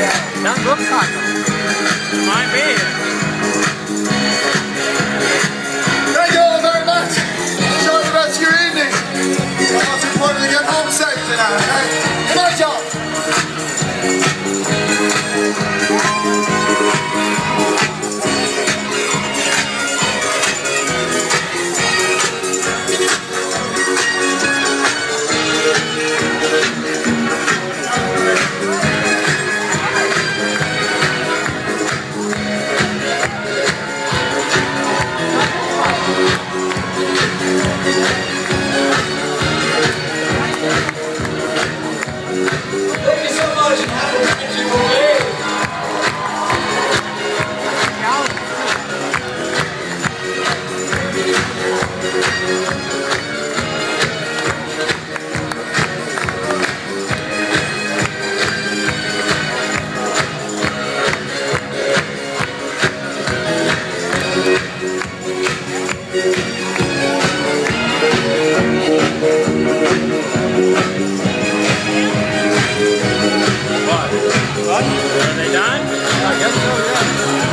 That like them. Might be. Thank you all very much. Enjoy the rest of your evening. But most importantly, get home safe tonight, okay? Are they done? I guess so, yeah.